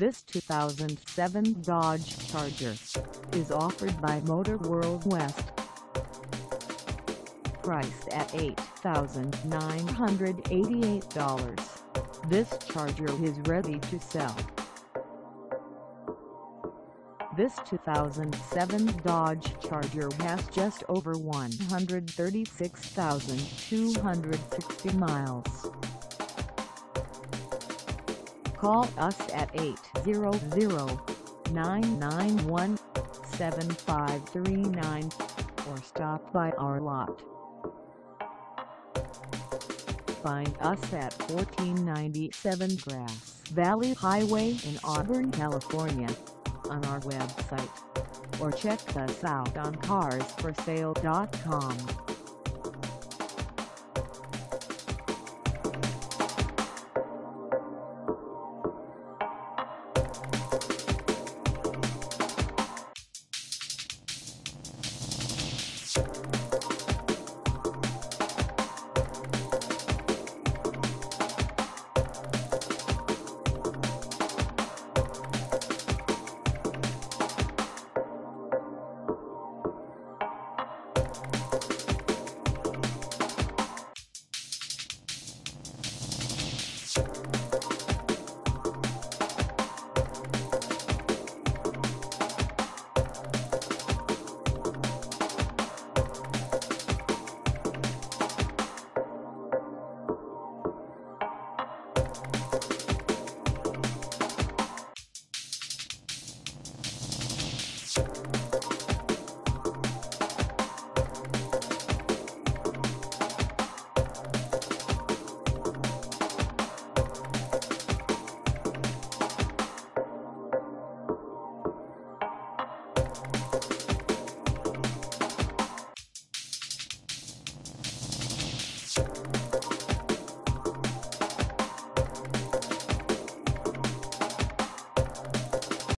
This 2007 Dodge Charger is offered by Motor World West. Priced at $8,988, this Charger is ready to sell. This 2007 Dodge Charger has just over 136,260 miles. Call us at 800-991-7539 or stop by our lot. Find us at 1497 Grass Valley Highway in Auburn, California on our website or check us out on carsforsale.com. Thank